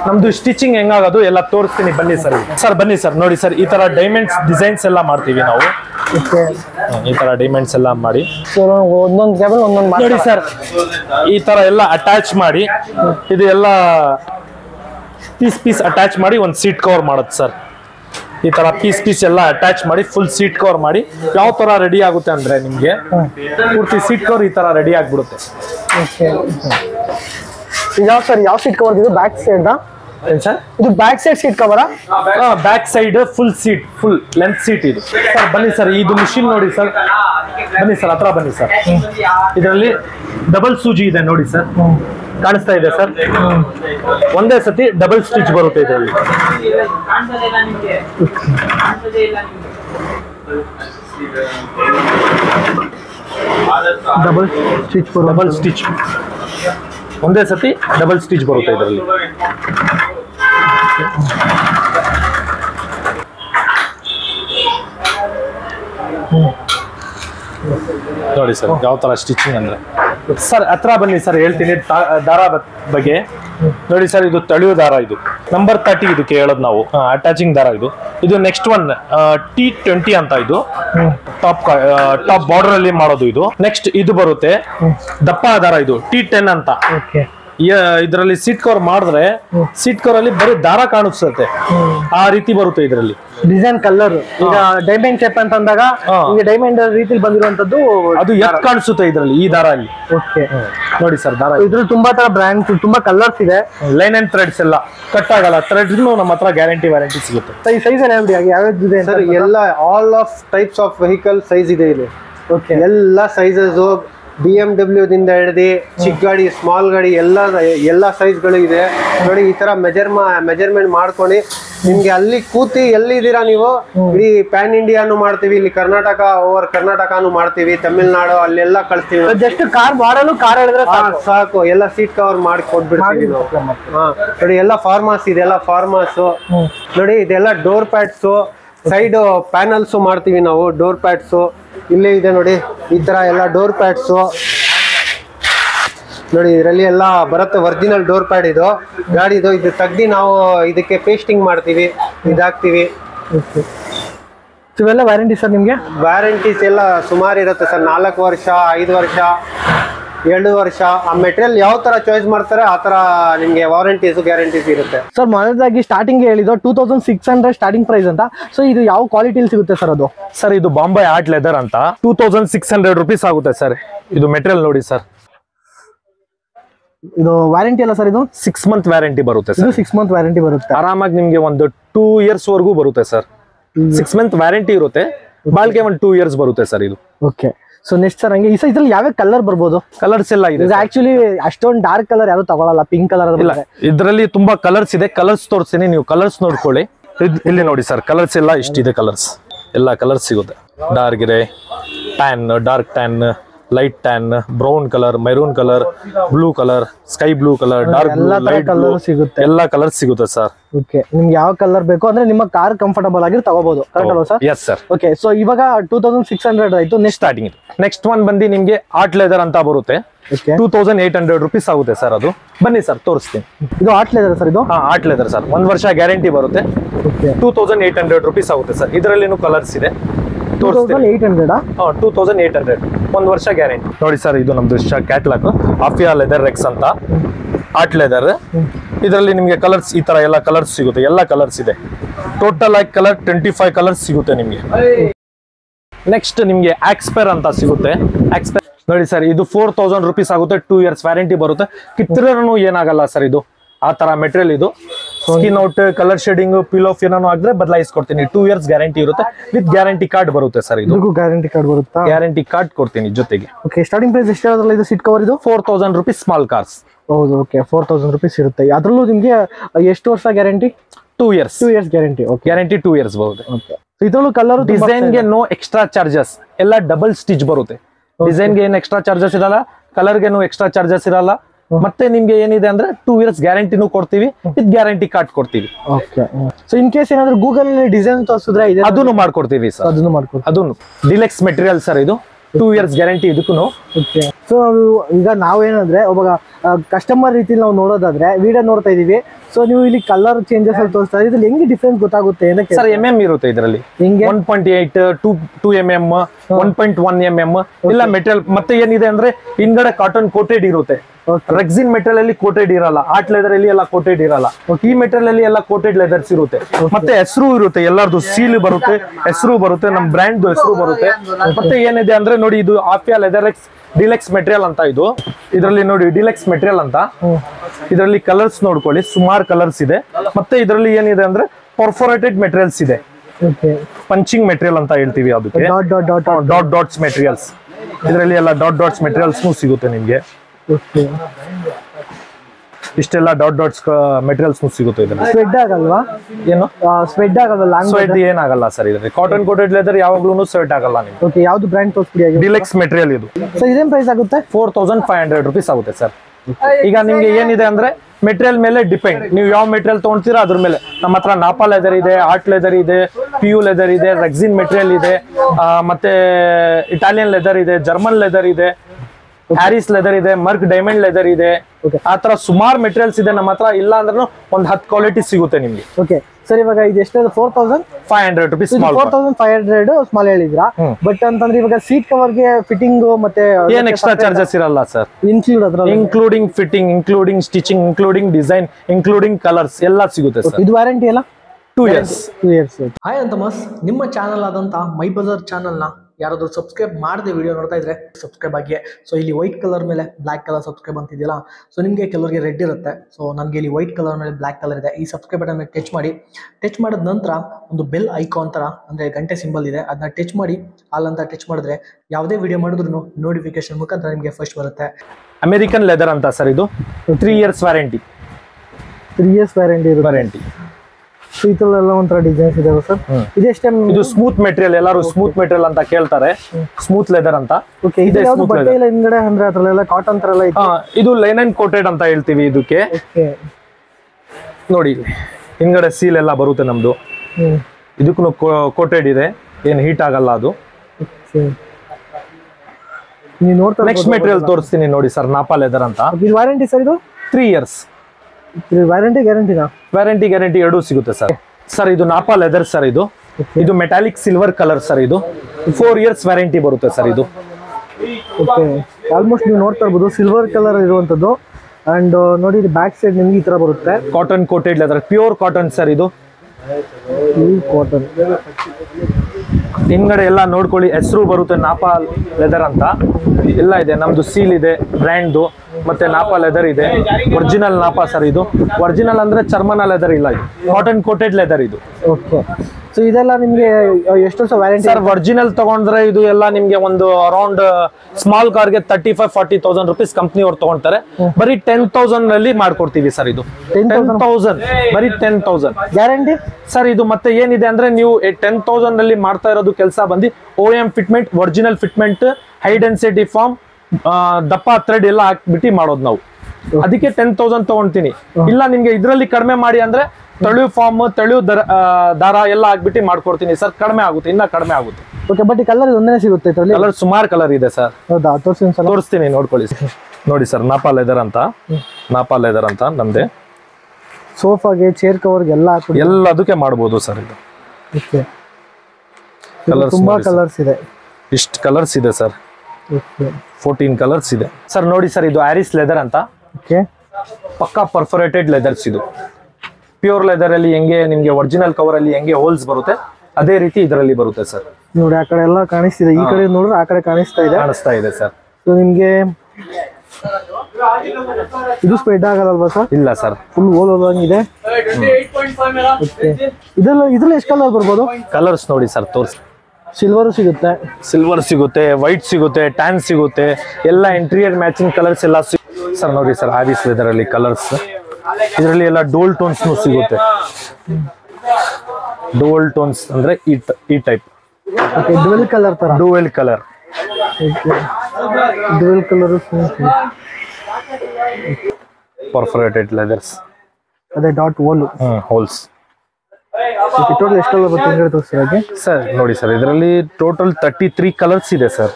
ನಮ್ದು ಸ್ಟಿಚಿಂಗ್ ಹೆಂಗಾಗೋದು ಎಲ್ಲ ತೋರಿಸ್ತೀನಿ. ಬನ್ನಿ ಸರ್ ಸರ್ ಬನ್ನಿ ಸರ್ ನೋಡಿ ಸರ್ ಈ ತರ ಡೈಮಂಡ್ಸ್ ಡಿಸೈನ್ಸ್ ಎಲ್ಲ ಮಾಡ್ತೀವಿ ನಾವು. ಈ ತರ ಡಿಮೆಂಟ್ಸ್ ಎಲ್ಲ ಮಾಡಿ. ಒಂದೊಂದು ಕೇಬಲ್ ಒಂದೊಂದು ನೋಡಿ ಸರ್ ಈ ತರ ಎಲ್ಲ ಅಟ್ಯಾಚ್ ಮಾಡಿ ಇದು ಎಲ್ಲ ಪೀಸ್ ಪೀಸ್ ಅಟ್ಯಾಚ್ ಮಾಡಿ ಒಂದು ಸೀಟ್ ಕವರ್ ಮಾಡುತ್ತೆ ಸರ್ ಈ ತರ ಪೀಸ್ ಪೀಸ್ ಎಲ್ಲ ಅಟ್ಯಾಚ್ ಮಾಡಿ ಫುಲ್ ಸೀಟ್ ಕವರ್ ಮಾಡಿ ಯಾವ ತರ ರೆಡಿ ಆಗುತ್ತೆ ಅಂದ್ರೆ ನಿಮ್ಗೆ ಪೂರ್ತಿ ಸೀಟ್ ಕವರ್ ಈ ತರ ರೆಡಿ ಆಗ್ಬಿಡುತ್ತೆ. ಯಾವ ಸರ್ ಯಾವ ಸೀಟ್ ಕವರ್ ಇದು? Back side sir? ಇದು back side seat ಕವರಾ back side full seat full length seat ಇದು. ಸರ್ ಬನ್ನಿ ಸರ್ ಇದು ಮಿಷಿನ್ ನೋಡಿ ಸರ್. ಬನ್ನಿ ಸರ್ ಹತ್ರ ಬನ್ನಿ ಸರ್. ಇದರಲ್ಲಿ ಡಬಲ್ ಸೂಜಿ ಇದೆ ನೋಡಿ ಸರ್. ಕಾಣಿಸ್ತಾ ಇದೆ ಸರ್. ಒಂದೇ ಸತಿ ಡಬಲ್ ಸ್ಟಿಚ್ ಬರುತ್ತೆ ಇದರಲ್ಲಿ. ಡಬಲ್ ಸ್ಟಿಚ್ ಡಬಲ್ ಸ್ಟಿಚ್ ಒಂದೇ ಸತಿ ಡಬಲ್ ಸ್ಟಿಚ್ ಬರುತ್ತೆ ಇದರಲ್ಲಿ. ನೋಡಿ ಸರ್ ಯಾವ ತರ ಸ್ಟಿಚಿಂಗ್ ಅಂದ್ರೆ. ಸರ್ ಹತ್ರ ಬನ್ನಿ ಸರ್ ಹೇಳ್ತೀನಿ ದಾರ ಬಗ್ಗೆ. ನೋಡಿ ಸರ್ ಇದು ತಳಿಯೋ ದಾರ ಇದು. ನಂಬರ್ ತರ್ಟಿ ಇದು ಹೇಳೋದು ನಾವು. ಅಟ್ಯಾಚಿಂಗ್ ದಾರ ಇದು. ಇದು ನೆಕ್ಸ್ಟ್ ಒನ್ ಟಿ ಟ್ವೆಂಟಿ ಅಂತ ಇದು. ಟಾಪ್ ಟಾಪ್ ಬಾರ್ಡರ್ ಅಲ್ಲಿ ಮಾಡೋದು ಇದು. ನೆಕ್ಸ್ಟ್ ಇದು ಬರುತ್ತೆ. ದಪ್ಪ ದಾರ ಇದು. ಟಿ ಟೆನ್ ಅಂತ. ಇದರಲ್ಲಿ ಸೀಟ್ ಕವರ್ ಮಾಡಿದ್ರೆ ಸೀಟ್ ಕವರ್ ಅಲ್ಲಿ ಬರೀ ದಾರ ಕಾಣಿಸುತ್ತೆ ಆ ರೀತಿ ಬರುತ್ತೆ ಇದರಲ್ಲಿ. ಡಿಸೈನ್ ಕಲರ್ ಈಗ ಡೈಮಂಡ್ ಶೇಪ್ ಅಂತ ಅಂದಾಗ. ಈಗ ಡೈಮಂಡ್ ರೀತಿಲಿ ಬಂದಿರುವಂತದ್ದು ಅದು ಎತ್ ಕಾಣಿಸುತ್ತೆ ಇದರಲ್ಲಿ ಈ ದಾರ ಅಲ್ಲಿ. ಓಕೆ ನೋಡಿ ಸರ್ ದಾರ ಇದ್ರಲ್ಲಿ ತುಂಬಾ ತರ ಬ್ರಾಂಡ್ ತುಂಬಾ ಕಲರ್ಸ್ ಇದೆ. ಲೈನ್ ಅಂಡ್ ಥ್ರೆಡ್ಸ್ ಎಲ್ಲ ಕಟ್ ಆಗಲ್ಲ ಥ್ರೆಡ್ ನಮ್ಮ ಹತ್ರ ಗ್ಯಾರಂಟಿ ವ್ಯಾರಂಟಿ ಸಿಗುತ್ತೆ. ಈ ಸೈಜ್ ಏನ್ ಯಾವ್ದು ಯಾವ್ಯಾವ್ದು ಇದೆ ಸರ್ ಎಲ್ಲ all of types of vehicle size ಇದೆ ಇಲ್ಲಿ. ಓಕೆ ಎಲ್ಲ ಸೈಜಸ್ ಬಿ ಎಂ ಡಬ್ಲ್ಯೂದಿಂದ ಹಿಡಿದು ಚಿಕ್ಕ ಗಾಡಿ ಸ್ಮಾಲ್ ಗಾಡಿ ಎಲ್ಲ ಎಲ್ಲ ಸೈಜ್ಗಳು ಇದೆ. ನೋಡಿ ಈ ತರ ಮೆಜರ್ ಮೆಜರ್ಮೆಂಟ್ ಮಾಡ್ಕೊಂಡು ನಿಮ್ಗೆ ಅಲ್ಲಿ ಕೂತಿ ಎಲ್ಲಿದ್ದೀರಾ ನೀವು? ಇಡೀ ಪ್ಯಾನ್ ಇಂಡಿಯಾನು ಮಾಡ್ತೀವಿ ಇಲ್ಲಿ ಕರ್ನಾಟಕ ಓವರ್ ಕರ್ನಾಟಕನು ಮಾಡ್ತೀವಿ ತಮಿಳ್ನಾಡು ಅಲ್ಲೆಲ್ಲ ಕಳಿಸ್ತೀವಿ. ಜಸ್ಟ್ ಕಾರ್ ಮಾಡಲು ಕಾರ್ ಹೇಳಿದ್ರೆ ಸಾಕು. ಎಲ್ಲ ಸೀಟ್ ಕವರ್ ಮಾಡಿ ಕೊಟ್ಬಿಡ್ತೀವಿ ನಾವು. ನೋಡಿ ಎಲ್ಲ ಫಾರ್ಮಾಸ್ ಇದೆಲ್ಲ ಫಾರ್ಮಾಸು ನೋಡಿ ಇದೆಲ್ಲ ಡೋರ್ ಪ್ಯಾಡ್ಸ್ ಸೈಡ್ ಪ್ಯಾನಲ್ಸು ಮಾಡ್ತೀವಿ ನಾವು ಡೋರ್ ಪ್ಯಾಡ್ಸ್ ಇಲ್ಲೇ ಇದೆ ನೋಡಿ ಈ ತರ ಎಲ್ಲ ಡೋರ್ ಪ್ಯಾಡ್ಸ್ ನೋಡಿ ಇದರಲ್ಲಿ ಎಲ್ಲ ಬರುತ್ತೆ ಒರಿಜಿನಲ್ ಡೋರ್ ಪ್ಯಾಡ್ ಇದು. ಗಾಡಿದು ಇದು ತೆಗ್ದು ನಾವು ಇದಕ್ಕೆ ಪೇಸ್ಟಿಂಗ್ ಮಾಡ್ತೀವಿ ಇದಾಕ್ತೀವಿ ಇವೆಲ್ಲ ವ್ಯಾರಂಟಿ ಸರ್ ನಿಮಗೆ? ವ್ಯಾರಂಟೀಸ್ ಎಲ್ಲ ಸುಮಾರು ಇರುತ್ತೆ ಸರ್ ನಾಲ್ಕು ವರ್ಷ ಐದು ವರ್ಷ. ಎರಡು ವರ್ಷ. ಆ ಮೆಟೀರಿಯಲ್ ಯಾವ ತರ ಚಾಯ್ಸ್ ಮಾಡ್ತಾರೆ ಆ ತರ ನಿಮ್ಗೆ ವಾರಂಟೀಸ್ ಗ್ಯಾರಂಟೀಸ್ ಇರುತ್ತೆ. ಸರ್ ಮೊದಲಾಗಿ ಸ್ಟಾರ್ಟಿಂಗ್ ಹೇಳಿದ್ದು two thousand six hundred starting price ಅಂತ. ಸೊ ಇದು ಯಾವ ಕ್ವಾಲಿಟಿ ಸಿಗುತ್ತೆ ಸರ್ ಅದು? ಸರ್ ಇದು ಬಾಂಬೆ ಆರ್ಟ್ ಲೆದರ್ ಅಂತ. Two thousand six hundred rupees ಆಗುತ್ತೆ ಸರ್ ಇದು ಮೆಟೀರಿಯಲ್ ನೋಡಿ ಸರ್ ಇದು ವ್ಯಾರಂಟಿ ಅಲ್ಲ ಸರ್ ಇದು? ಸಿಕ್ಸ್ ಮಂತ್ ವ್ಯಾರಂಟಿ ಬರುತ್ತೆ ಇದು ಸರ್ ಸಿಕ್ಸ್ ಮಂತ್ ವ್ಯಾರಂಟಿ ಬರುತ್ತೆ. ಆರಾಮಾಗಿ ನಿಮ್ಗೆ ಒಂದು ಟೂ ಇಯರ್ಸ್ ವರೆಗೂ ಬರುತ್ತೆ ಸರ್ ಸಿಕ್ಸ್ ಮಂತ್ ವ್ಯಾರಂಟಿ ಇರುತ್ತೆ. ಬಾಳ್ಗೆ ಒಂದು ಟೂ ಇಯರ್ಸ್ ಬರುತ್ತೆ ಸರ್ ಇದು. ಓಕೆ ಸೊ ನೆಕ್ಸ್ಟ್ ಸರ್ ಹಂಗೆ ಈ ಸರ್ ಇದ್ರಲ್ಲಿ ಯಾವ್ಯಾವ ಕಲರ್ ಬರ್ಬೋದು? ಕಲರ್ಸ್ ಎಲ್ಲ ಇದೆ ಆಕ್ಚುಲಿ ಅಷ್ಟೊಂದು ಡಾರ್ಕ್ ಕಲರ್ ಯಾರು ತಗೊಳಲ್ಲ ಪಿಂಕ್ ಕಲರ್ ಇಲ್ಲ ಇದರಲ್ಲಿ ತುಂಬಾ ಕಲರ್ಸ್ ಇದೆ. ಕಲರ್ಸ್ ತೋರಿಸ್ತೀನಿ ನೀವು ಕಲರ್ಸ್ ನೋಡ್ಕೊಳ್ಳಿ. ಇಲ್ಲಿ ನೋಡಿ ಸರ್ ಕಲರ್ಸ್ ಎಲ್ಲ ಇಷ್ಟಿದೆ ಕಲರ್ಸ್ ಎಲ್ಲ ಕಲರ್ಸ್ ಸಿಗುತ್ತೆ. ಡಾರ್ಕ್ ಇದೆ tan dark tan light tan brown colour maroon colour blue colour sky blue colour dark blue light colour ಸಿಗುತ್ತೆ. ಎಲ್ಲ ಕಲರ್ಸ್ ಸಿಗುತ್ತೆ ಸರ್ ಓಕೆ ನಿಮ್ಗೆ ಯಾವ ಕಲರ್ ಬೇಕು ಅಂದ್ರೆ ನಿಮ್ಮ ಕಾರ್ ಕಂಫರ್ಟಬಲ್ ಆಗಿ ತಗೋಬಹುದು ಕರೆಕ್ಟ್ ಅಲ್ವಾ sir yes sir okay so ಇವಾಗ ಟೂ ತೌಸಂಡ್ ಸಿಕ್ಸ್ ಹಂಡ್ರೆಡ್ ಆಯ್ತು ನೆಕ್ಸ್ಟ್ ಸ್ಟಾರ್ಟಿಂಗ್ ನೆಕ್ಸ್ಟ್ ಒನ್ ಬಂದು ನಿಮ್ಗೆ ಆರ್ಟ್ ಲೆದರ್ ಅಂತ ಬರುತ್ತೆ. Two thousand eight hundred rupees ಆಗುತ್ತೆ ಸರ್ ಅದು. ಬನ್ನಿ ಸರ್ ತೋರಿಸ್ತೀನಿ. ಇದು ಆರ್ಟ್ ಲೆದರ್ ಸರ್ ಇದು? ಆರ್ಟ್ ಲೆದರ್ ಸರ್ ಒಂದ್ ವರ್ಷ ಗ್ಯಾರಂಟಿ ಬರುತ್ತೆ. Two thousand eight hundred rupees ಆಗುತ್ತೆ ಸರ್ ಇದರಲ್ಲಿನೂ ಕಲರ್ಸ್ ಇದೆ. ಒಂದು ವರ್ಷ ಗ್ಯಾರಂಟಿ. ನೋಡಿ ಸರ್, ಇದು ನಮ್ದು ಕ್ಯಾಟ್ಲಾಕ್ ಆಫಿಯಾ ಲೆದರ್ ರೆಕ್ಸ್ ಅಂತ. ಆಟ್ ಲೆದರ್ ಇದರಲ್ಲಿ ನಿಮಗೆ ಕಲರ್ಸ್ ಈ ತರ ಎಲ್ಲ ಕಲರ್ಸ್ ಸಿಗುತ್ತೆ. ಎಲ್ಲ ಕಲರ್ಸ್ ಇದೆ. ಟೋಟಲ್ ಆಗಿ ಕಲರ್ ಟ್ವೆಂಟಿ ಫೈವ್ ಕಲರ್ಸ್ ಸಿಗುತ್ತೆ ನಿಮಗೆ. ನೆಕ್ಸ್ಟ್ ನಿಮಗೆ ಆಕ್ಸ್ಪೈರ್ ಅಂತ ಸಿಗುತ್ತೆ. ಆಕ್ಸ್ಪೈರ್ ನೋಡಿ ಸರ್, ಇದು ಫೋರ್ ತೌಸಂಡ್ ರುಪೀಸ್ ಆಗುತ್ತೆ. ಟೂ ಇಯರ್ಸ್ ವ್ಯಾರಂಟಿ ಬರುತ್ತೆ. ಕಿತ್ತರೂ ಏನಾಗಲ್ಲ ಸರ್ ಇದು. ಆ ತರ ಮೆಟೀರಿಯಲ್ ಇದು. Skin out colour shading off ಏನೋ ಆಗಿದ್ರೆ ಬದಲಾಯಿಸ್ಕೊಡ್ತೀನಿ. ಟೂ ಇಯರ್ಸ್ ಗ್ಯಾರಂಟಿ ಇರುತ್ತೆ. ವಿತ್ ಗ್ಯಾರಂಟಿ ಕಾರ್ಡ್ ಬರುತ್ತೆ ಸರ್ ಇದು. ಗ್ಯಾರಂಟಿ ಕಾರ್ಡ್ ಬರುತ್ತೆ? ಗ್ಯಾರಂಟಿ ಕಾರ್ಡ್ ಕೊಡ್ತೀನಿ ಜೊತೆಗೆ. ಓಕೆ ಸ್ಟಾರ್ಟಿಂಗ್ ಪ್ರೈಸ್ ಎಷ್ಟು ಇದು ಸಿಟ್ ಕವರ್ ಇದು? Four thousand rupees small cars ಹೌದು ಓಕೆ ಫೋರ್ ತೌಸಂಡ್ ರುಪೀಸ್ ಇರುತ್ತೆ. ಅದರಲ್ಲೂ ನಿಮಗೆ ಎಷ್ಟು ವರ್ಷ guarantee two years two years guarantee okay guarantee two years ಬರುತ್ತೆ ಓಕೆ ಇದರಲ್ಲೂ ಕಲರ್ ಡಿಸೈನ್ಗೆ ನೋ ಎಕ್ಸ್ಟ್ರಾ ಚಾರ್ಜಸ್ ಎಲ್ಲ ಡಬಲ್ ಸ್ಟಿಚ್ ಬರುತ್ತೆ. ಡಿಸೈನ್ಗೆ ಏನು ಎಕ್ಸ್ಟ್ರಾ ಚಾರ್ಜಸ್ ಇರಲ್ಲ? ಕಲರ್ಗೆ ಎಕ್ಸ್ಟ್ರಾ ಚಾರ್ಜಸ್ ಇರಲ್ಲ. ಮತ್ತೆ ನಿಮ್ಗೆ ಏನಿದೆ ಅಂದ್ರೆ ಟೂ ಇಯರ್ಸ್ ಗ್ಯಾರಂಟಿನೂ ಕೊಡ್ತೀವಿ ವಿತ್ ಗ್ಯಾರಂಟಿ ಕಾರ್ಡ್ ಕೊಡ್ತೀವಿ. ಸೊ ಇನ್ ಕೇಸ್ ಏನಾದ್ರು ಗೂಗಲ್ ಡಿಸೈನ್ ತೋರಿಸಿದ್ರೆ ಅದನ್ನು ಮಾಡ್ಕೊಡ್ತೀವಿ ಸರ್. ಅದನ್ನು ಮಾಡ್ಕೊಡ್ತೀವಿ. ಅದನ್ನು ಡಿಲೆಕ್ಸ್ ಮೆಟೀರಿಯಲ್ ಸರ್ ಇದು. ಟೂ ಇಯರ್ಸ್ ಗ್ಯಾರಂಟಿ ಇದಕ್ಕೂ ಸೊ ಈಗ ನಾವೇನಂದ್ರೆ ಒಬ್ಬ ಕಸ್ಟಮರ್ ರೀತಿ ನಾವು ನೋಡೋದಾದ್ರೆ ವಿಡಿಯೋ ನೋಡ್ತಾ ಇದೀವಿ ಸೊ ನೀವು ಇಲ್ಲಿ ಕಲರ್ ಚೇಂಜಸ್ ಅಲ್ಲಿ ತೋರಿಸ್ತಾ ಇದ್ರೆ ಇದ್ರಲ್ಲಿ ಹೆಂಗೆ ಡಿಫ್ರೆನ್ಸ್ ಗೊತ್ತಾಗುತ್ತೆ ಅಂತ ಸರ್ ಎಂ ಎಂ ಇರುತ್ತೆ ಇದರಲ್ಲಿ. ಹೆಂಗೆ? One point eight two two M M one point one M M ಇಲ್ಲ ಮೆಟೀರಿಯಲ್ ಮತ್ತೆ ಏನಿದೆ ಅಂದ್ರೆ ಹಿಂದ್ಗಡೆ ಕಾಟನ್ ಕೋಟೆಡ್ ಇರುತ್ತೆ. ರೆಕ್ಸಿನ್ ಮೆಟೀರಿಯಲ್ ಅಲ್ಲಿ ಕೋಟೆಡ್ ಇರಲ್ಲ. ಆರ್ಟ್ ಲೆದರ್ ಅಲ್ಲಿ ಎಲ್ಲ ಕೋಟೆಡ್ ಇರಲ್ಲ. ಈ ಮೆಟೀರಿಯಲ್ ಅಲ್ಲಿ ಎಲ್ಲ ಕೋಟೆಡ್ ಲೆದರ್ಸ್ ಇರುತ್ತೆ. ಮತ್ತೆ ಹೆಸರು ಇರುತ್ತೆ ಎಲ್ಲರದು. ಸೀಲ್ ಬರುತ್ತೆ ಹೆಸರು ಬರುತ್ತೆ ನಮ್ ಬ್ರ್ಯಾಂಡ್ ಹೆಸರು ಬರುತ್ತೆ. ಮತ್ತೆ ಏನಿದೆ ಅಂದ್ರೆ ನೋಡಿ ಇದು ಆಫಿಯಾ ಲೆದರ್ ಎಕ್ಸ್ ಡಿಲೆಕ್ಸ್ ಮೆಟೀರಿಯಲ್ ಅಂತ ಇದು. ಇದರಲ್ಲಿ ನೋಡಿ ಡಿಲೆಕ್ಸ್ ಮೆಟೀರಿಯಲ್ ಅಂತ. ಇದರಲ್ಲಿ ಕಲರ್ಸ್ ನೋಡ್ಕೊಳ್ಳಿ ಸುಮಾರು ಕಲರ್ಸ್ ಇದೆ. ಮತ್ತೆ ಇದರಲ್ಲಿ ಏನಿದೆ ಅಂದ್ರೆ ಪರ್ಫೋರೇಟೆಡ್ ಮೆಟೀರಿಯಲ್ಸ್ ಇದೆ. ಪಂಚಿಂಗ್ ಮೆಟೀರಿಯಲ್ ಅಂತ ಹೇಳ್ತೀವಿ ಅದಕ್ಕೆ. Dot dot dot dot dots materials ಇದರಲ್ಲಿ ಎಲ್ಲ ಡಾಟ್ ಡಾಟ್ಸ್ ಮೆಟೀರಿಯಲ್ಸ್ ಸಿಗುತ್ತೆ ನಿಮಗೆ. ಇಷ್ಟೆಲ್ಲ ಡಾಟ್ ಡಾಟ್ಸ್ ಮೆಟೀರಿಯಲ್ಸ್ ಸಿಗುತ್ತೆ ಇದರಲ್ಲಿ. ಸ್ವೆಡ್ ಆಗಲ್ವಾ? ಏನು? ಸ್ವೆಡ್ ಆಗಲ್ಲ ಲಾಂಗ್ ಸ್ವೆಡ್ ಏನಾಗಲ್ಲ ಸರ್ ಇದರಲ್ಲಿ. ಕಾಟನ್ ಕೋಟೆಡ್ ಲೆದರ್ ಯಾವಾಗ್ಲೂ ಸ್ವೆಟ್ ಆಗಲ್ಲ ನಿಮ್ಗೆ. ಓಕೆ ಯಾವ್ದು ಬ್ರ್ಯಾಂಡ್ ತೋರಿಸ್ಬಿಡಿ ಡಿಲೆಕ್ಸ್ ಮೆಟೀರಿಯಲ್ ಇದು. ಸರ್ ಇದೇನ್ ಪ್ರೈಸ್ ಆಗುತ್ತೆ? Four thousand five hundred rupees ಆಗುತ್ತೆ ಸರ್. ಈಗ ನಿಮ್ಗೆ ಏನಿದೆ ಅಂದ್ರೆ ಮೆಟೀರಿಯಲ್ ಮೇಲೆ ಡಿಪೆಂಡ್ ನೀವು ಯಾವ ಮೆಟೀರಿಯಲ್ ತಗೊಂತೀರಾ ಅದ್ರ ಮೇಲೆ. ನಮ್ಮ ಹತ್ರ ನಾಪಾ ಲೆದರ್ ಇದೆ ಆರ್ಟ್ ಲೆದರ್ ಇದೆ ಪಿ ಯು ಲೆದರ್ ಇದೆ ರೆಕ್ಸಿನ್ ಮೆಟೀರಿಯಲ್ ಇದೆ ಮತ್ತೆ ಇಟಾಲಿಯನ್ ಲೆದರ್ ಇದೆ ಜರ್ಮನ್ ಲೆದರ್ ಇದೆ ಹ್ಯಾರಿಸ್ ಲೆದರ್ ಇದೆ ಮರ್ಕ್ ಡೈಮಂಡ್ ಲೆದರ್ ಇದೆ. ಆ ತರ ಸುಮಾರು ಮೆಟೀರಿಯಲ್ಸ್ ಇದೆ ನಮ್ಮ ಹತ್ರ. ಇಲ್ಲ ಅಂದ್ರೂ ಒಂದ್ ಹತ್ತು ಕ್ವಾಲಿಟಿ ಸಿಗುತ್ತೆ ನಿಮ್ಗೆ. ಓಕೆ ಸರ್ ಇವಾಗ ಇದು ಎಷ್ಟು four thousand five hundred rupees small four thousand five hundred small ಹೇಳಿದ್ರಾ? But ಅಂತಂದ್ರೆ ಇವಾಗ ಸೀಟ್ ಕವರ್ಗೆ ಫಿಟ್ಟಿಂಗ್ ಮತ್ತೆ ಏನ್ ಎಕ್ಸ್ಟ್ರಾ ಚಾರ್ಜಸ್ ಇರಲ್ಲ ಸರ್ ಇನ್ಕ್ಲೂಡ್ ಅದ್ರ including fitting including stitching including design including colours ಎಲ್ಲ ಸಿಗುತ್ತೆ ಸರ್ ಇದು ವ್ಯಾರಂಟಿ ಎಲ್ಲ ಟೂ ಇಯರ್ಸ್ ಟೂ ಇಯರ್ಸ್ ಹಾಯ್ ಅಂತ ಮಸ್ ನಿಮ್ಮ ಚಾನಲ್ ಆದಂತಹ ಮೈ ಬಜಾರ್ ಚಾನಲ್ನ ಯಾರಾದರೂ ಸಬ್ಸ್ಕ್ರೈಬ್ ಮಾಡದೆ ವಿಡಿಯೋ ನೋಡ್ತಾ ಇದ್ರೆ ಸಬ್ಸ್ಕ್ರೈಬ್ ಆಗಿ. ಸೊ ಇಲ್ಲಿ ವೈಟ್ ಕಲರ್ ಮೇಲೆ ಬ್ಲಾಕ್ ಕಲರ್ ಸಬ್ಸ್ಕ್ರೈಬ್ ಅಂತಿದೆಯಲ್ಲ? ಸೊ ನಿಮಗೆ ಕೆಲವರಿಗೆ ರೆಡ್ ಇರುತ್ತೆ. ಸೊ ನನಗೆ ಇಲ್ಲಿ ವೈಟ್ ಕಲರ್ ಮೇಲೆ ಬ್ಲಾಕ್ ಕಲರ್ ಇದೆ. ಈ ಸಬ್ಸ್ಕ್ರೈಬ್ ಬಟನ್ ಮೇಲೆ ಟಚ್ ಮಾಡಿ. ಟಚ್ ಮಾಡಿದ ನಂತರ ಒಂದು ಬೆಲ್ ಐಕಾನ್ ಥರ ಅಂದರೆ ಗಂಟೆ ಸಿಂಬಲ್ ಇದೆ. ಅದನ್ನ ಟಚ್ ಮಾಡಿ. ಅಲ್ಲಂತ ಅಂತ ಟಚ್ ಮಾಡಿದ್ರೆ ಯಾವುದೇ ವಿಡಿಯೋ ಮಾಡಿದ್ರು ನೋಟಿಫಿಕೇಶನ್ ಮುಖಾಂತರ ನಿಮಗೆ ಫಸ್ಟ್ ಬರುತ್ತೆ. ಅಮೆರಿಕನ್ ಲೆದರ್ ಅಂತ ಸರ್ ಇದು. Three years warranty three years warranty ಇರುತ್ತೆ. ವ್ಯಾರಂಟಿ ಥರ ಎಲ್ಲ ಒಂಥರ ಡಿಸೈನ್ಸ್ ಇದಾವೆ ಸರ್ ಇದೆಷ್ಟೇ ಇದು ಸ್ಮೂತ್ ಮೆಟೀರಿಯಲ್ ಎಲ್ಲರೂ ಸ್ಮೂತ್ ಮೆಟೀರಿಯಲ್ ಅಂತ ಕೇಳ್ತಾರೆ. ಸ್ಮೂತ್ ಲೆದರ್ ಅಂತ. ಓಕೆ ಇದು ಬಟ್ಟೆ ಇಲ್ಲ ಹಿಂದ್ಗಡೆ? ಅಂದ್ರೆ ಅದ್ರಲ್ಲೆಲ್ಲ ಕಾಟನ್ ತರ ಎಲ್ಲ ಇದು ಲೈನನ್ ಕೋಟೆಡ್ ಅಂತ ಹೇಳ್ತೀವಿ ಇದಕ್ಕೆ. ನೋಡಿ ಹಿಂದ್ಗಡೆ ಸೀಲ್ ಎಲ್ಲ ಬರುತ್ತೆ ನಮ್ದು. ಇದಕ್ಕೂ ಕೋಟೆಡ್ ಇದೆ. ಏನ್ ಹೀಟ್ ಆಗಲ್ಲ ಅದು. ನೀವು ನೋಡ್ತಾ ನೆಕ್ಸ್ಟ್ ಮೆಟೀರಿಯಲ್ ತೋರಿಸ್ತೀನಿ ನೋಡಿ ಸರ್ ನಾಪಾ ಲೆದರ್ ಅಂತ. ವಾರಂಟಿ ಸರ್ ಇದು? ತ್ರೀ ಇಯರ್ಸ್ ಇದು ಗ್ಯಾರಂಟಿ ಗ್ಯಾರಂಟಿನಾ ವ್ಯಾರಂಟಿ ಗ್ಯಾರಂಟಿ ಎರಡೂ ಸಿಗುತ್ತೆ ಸರ್. ಸರ್ ಇದು ನಾಪಾ ಲೆದರ್ ಸರ್ ಇದು. ಇದು ಮೆಟಾಲಿಕ್ ಸಿಲ್ವರ್ ಕಲರ್ ಸರ್ ಇದು. ಫೋರ್ ಇಯರ್ಸ್ ವ್ಯಾರಂಟಿ ಬರುತ್ತೆ ಸರ್ ಇದು. ಓಕೆ ಆಲ್ಮೋಸ್ಟ್ ನೀವು ನೋಡ್ತಾ ಇರ್ಬೋದು ಸಿಲ್ವರ್ ಕಲರ್ ಇರುವಂಥದ್ದು ಅಂಡ್ ನೋಡಿ ಬ್ಯಾಕ್ ಸೈಡ್ ನಿಮ್ಗೆ ಈ ತರ ಬರುತ್ತೆ. Cotton coated leather pure cotton sir ಇದು. ಕಾಟನ್ ಹಿಂದ್ಗಡೆ ಎಲ್ಲ ನೋಡ್ಕೊಳ್ಳಿ, ಹೆಸರು ಬರುತ್ತೆ ನಾಪಾ ಲೆದರ್ ಅಂತ. ಎಲ್ಲ ಇದೆ, ನಮ್ದು ಸೀಲ್ ಇದೆ ಬ್ರ್ಯಾಂಡ್ದು ಮತ್ತೆ ನಾಪಾ ಲೆದರ್ ಇದೆ. ಒರಿಜಿನಲ್ ನಾಪಾ ಸರ್ ಇದು. ಒರಿಜಿನಲ್ ಅಂದ್ರೆ ಚರ್ಮನ ಲೆದರ್ ಇಲ್ಲ ಇದು. ಕಾಟನ್ ಕೋಟೆಡ್ ಲೆದರ್ ಇದು. ಓಕೆ ಸೊ ಇದೆಲ್ಲ ನಿಮಗೆ ಎಷ್ಟು ವರ್ಷ ವ್ಯಾರಂಟಿ ಸರ್ ಒರಿಜಿನಲ್ ತಗೊಂಡ್ರೆ ಇದು ಎಲ್ಲ ನಿಮ್ಗೆ ಒಂದು around small ಕಾರ್ಗೆ thirty five forty thousand rupees company ಅವ್ರು ತಗೊಂತಾರೆ. ಬರೀ ಟೆನ್ ತೌಸಂಡ್ನಲ್ಲಿ ಮಾಡ್ಕೊಡ್ತೀವಿ ಸರ್ ಇದು. ಟೆನ್ ತೌಸಂಡ್ ಬರೀ ಟೆನ್ ತೌಸಂಡ್ ಗ್ಯಾರಂಟಿ ಸರ್ ಇದು ಮತ್ತೆ ಏನಿದೆ ಅಂದ್ರೆ ನೀವು ಟೆನ್ ತೌಸಂಡ್ ಅಲ್ಲಿ ಮಾಡ್ತಾ ಇರೋದು ಕೆಲಸ ಬಂದು O M fitment original fitment high density foam ದಪ್ಪ ಥ್ರೆಡ್ ಎಲ್ಲ ಹಾಕ್ಬಿಟ್ಟು ಮಾಡೋದು ನಾವು. ಅದಕ್ಕೆ ಟೆನ್ ತೌಸಂಡ್ ತಗೊಂತೀನಿ. ಇಲ್ಲ ನಿಮ್ಗೆ ಇದರಲ್ಲಿ ಕಡಿಮೆ ಮಾಡಿ ಅಂದ್ರೆ ತಳಿಯು ಫಾರ್ಮ್ ತಳು ದರ ದಾರ ಎಲ್ಲ ಹಾಕ್ಬಿಟ್ಟು ಮಾಡ್ಕೊಡ್ತೀನಿ. ಸರ್ ಕಡಿಮೆ ಆಗುತ್ತೆ ಇನ್ನ ಕಡಿಮೆ ಆಗುತ್ತೆ. ಓಕೆ ಬಟ್ ಈ ಕಲರ್ ಒಂದೇ ಸಿಗುತ್ತೆ ಇದರಲ್ಲಿ ಕಲರ್ ಸುಮಾರು ಕಲರ್ ಇದೆ ಸರ್ ಹೌದಾ? ತೋರಿಸಿ ಒಂದ್ಸಲ ತೋರಿಸ್ತೀನಿ ನೋಡ್ಕೊಳ್ಳಿ. ನೋಡಿ ಸರ್ ನಾಪಾ ಲೆದರ್ ಅಂತ. ನಾಪಾ ಲೆದರ್ ಅಂತ ನಮ್ದೆ. ಸೋಫಾಗೆ ಚೇರ್ ಕವರ್ಗೆ ಎಲ್ಲ ಹಾಕ್ಬಿಟ್ಟು. ಎಲ್ಲದಕ್ಕೆ ಮಾಡ್ಬೋದು ಸರ್ ಇದು. ಓಕೆ ಕಲರ್ಸ್ ತುಂಬಾ ಕಲರ್ಸ್ ಇದೆ. ಇಷ್ಟು ಕಲರ್ಸ್ ಇದೆ ಸರ್ ಫೋರ್ಟೀನ್ ಕಲರ್ಸ್ ಇದೆ. ಸರ್ ನೋಡಿ ಸರ್ ಇದು ಆರಿಸ್ ಲೆದರ್ ಅಂತ. ಓಕೆ ಪಕ್ಕಾ ಪರ್ಫೊರೇಟೆಡ್ ಲೆದರ್ಸ್ ಇದು. ಪ್ಯೂರ್ ಲೆದರ್ ಅಲ್ಲಿ ಹೆಂಗೆ ನಿಮ್ಗೆ ಒರಿಜಿನಲ್ ಕವರ್ ಅಲ್ಲಿ ಹೆಂಗೆ ಹೋಲ್ಸ್ ಬರುತ್ತೆ ಅದೇ ರೀತಿ ಇದರಲ್ಲಿ ಬರುತ್ತೆ ಸರ್. ನೋಡಿ ಆ ಕಡೆ ಎಲ್ಲ ಕಾಣಿಸ್ತಿದೆ. ಈ ಕಡೆ ನೋಡಿದ್ರೆ ಆ ಕಡೆ ಕಾಣಿಸ್ತಾ ಇದೆ. ಕಾಣಿಸ್ತಾ ಇದೆ ಸರ್. ಸೊ ನಿಮ್ಗೆ ಇದು ಸ್ಪ್ರೆಡ್ ಆಗಲ್ವಾ ಸರ್? ಇಲ್ಲ ಸರ್. ಫುಲ್ ಹೋಲ್ ಹೋದಂಗಿದೆ ಇದೆಲ್ಲ ಇದ್ರಲ್ಲಿ ಎಷ್ಟು ಕಲರ್ ಬರ್ಬೋದು? ಕಲರ್ಸ್ ನೋಡಿ ಸರ್ ತೋರಿಸಿ ಸಿಲ್ವರ್ ಸಿಗುತ್ತೆ. ಸಿಲ್ವರ್ ಸಿಗುತ್ತೆ ವೈಟ್ ಸಿಗುತ್ತೆ ಟ್ಯಾನ್ ಸಿಗುತ್ತೆ ಎಲ್ಲ ಇಂಟೀರಿಯರ್ ಮ್ಯಾಚಿಂಗ್ ಕಲರ್ಸ್ ಎಲ್ಲ ಸರ್ ನೋಡಿ ಸರ್ ಆರಿಸ್ ಇದರಲ್ಲಿ ಅಲ್ಲಿ ಕಲರ್ಸ್ ಇದರಲ್ಲಿ ಎಲ್ಲ ಡೋಲ್ ಟೋನ್ಸ್ ಸಿಗುತ್ತೆ. ಡೋಲ್ ಟೋನ್ಸ್ ಅಂದ್ರೆ ಈ ಈ ಟೈಪ್ ಡುವೆಲ್ ಕಲರ್ ತರ. Dual colour dual colour perforated leathers ಅದೇ dot hole hmm holes total ಎಷ್ಟು ಬರುತ್ತೆ ಸರ್ ಸರ್ ನೋಡಿ ಸರ್ ಇದರಲ್ಲಿ ಟೋಟಲ್ ತರ್ಟಿ ತ್ರೀ ಕಲರ್ಸ್ ಇದೆ ಸರ್.